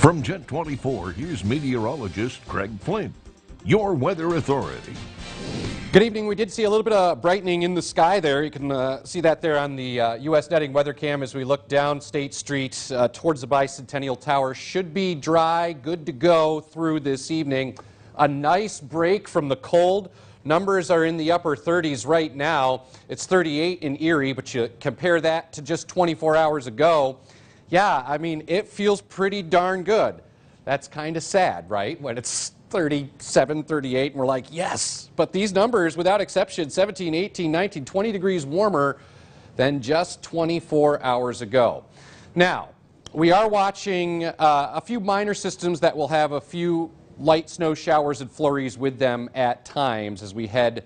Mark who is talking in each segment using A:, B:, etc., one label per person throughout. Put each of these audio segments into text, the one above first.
A: From Jet 24, here's meteorologist Craig Flint, your weather authority.
B: Good evening. We did see a little bit of brightening in the sky there. You can uh, see that there on the uh, U.S. Netting weather cam as we look down State Street uh, towards the Bicentennial Tower. Should be dry, good to go through this evening. A nice break from the cold. Numbers are in the upper 30s right now. It's 38 in Erie, but you compare that to just 24 hours ago. Yeah, I mean, it feels pretty darn good. That's kind of sad, right? When it's 37, 38, and we're like, yes. But these numbers, without exception, 17, 18, 19, 20 degrees warmer than just 24 hours ago. Now, we are watching uh, a few minor systems that will have a few light snow showers and flurries with them at times as we head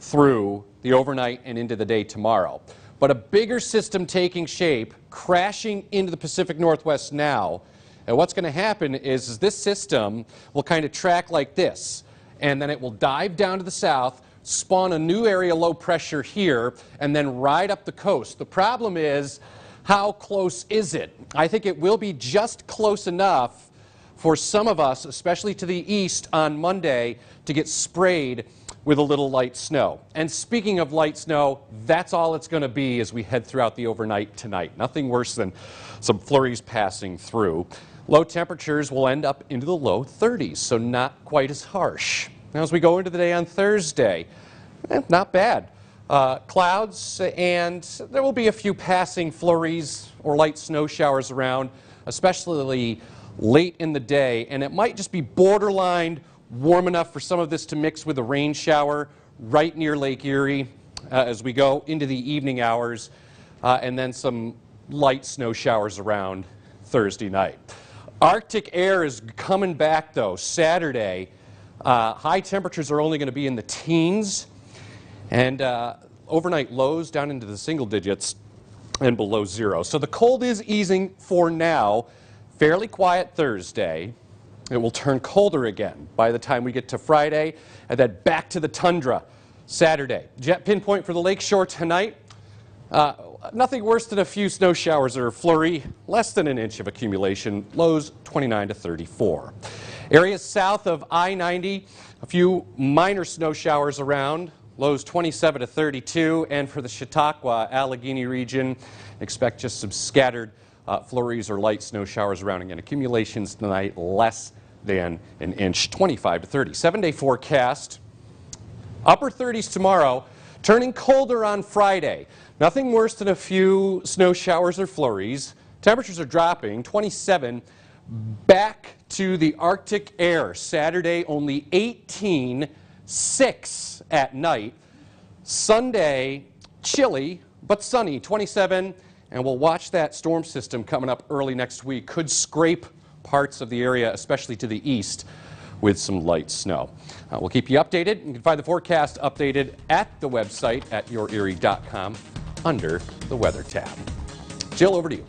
B: through the overnight and into the day tomorrow. But a bigger system taking shape, crashing into the Pacific Northwest now. And what's going to happen is, is this system will kind of track like this, and then it will dive down to the south, spawn a new area low pressure here, and then ride up the coast. The problem is, how close is it? I think it will be just close enough for some of us, especially to the east on Monday, to get sprayed with a little light snow. And speaking of light snow, that's all it's going to be as we head throughout the overnight tonight. Nothing worse than some flurries passing through. Low temperatures will end up into the low 30s, so not quite as harsh. Now, as we go into the day on Thursday, eh, not bad. Uh, clouds, and there will be a few passing flurries or light snow showers around, especially late in the day, and it might just be borderline warm enough for some of this to mix with a rain shower right near Lake Erie uh, as we go into the evening hours, uh, and then some light snow showers around Thursday night. Arctic air is coming back though Saturday. Uh, high temperatures are only going to be in the teens, and uh, overnight lows down into the single digits and below zero. So the cold is easing for now. Fairly quiet Thursday. It will turn colder again by the time we get to Friday, and then back to the tundra Saturday. Jet pinpoint for the lakeshore tonight. Uh, nothing worse than a few snow showers or a flurry, less than an inch of accumulation, lows 29 to 34. Areas south of I-90, a few minor snow showers around, lows 27 to 32, and for the Chautauqua Allegheny region, expect just some scattered uh, flurries or light snow showers around again. Accumulations tonight less than an inch, 25 to 30. Seven day forecast, upper 30s tomorrow, turning colder on Friday. Nothing worse than a few snow showers or flurries. Temperatures are dropping, 27 back to the Arctic air. Saturday only 18, 6 at night. Sunday, chilly but sunny, 27 and we'll watch that storm system coming up early next week. Could scrape parts of the area, especially to the east, with some light snow. Uh, we'll keep you updated. You can find the forecast updated at the website at yourerie.com under the weather tab. Jill, over to you.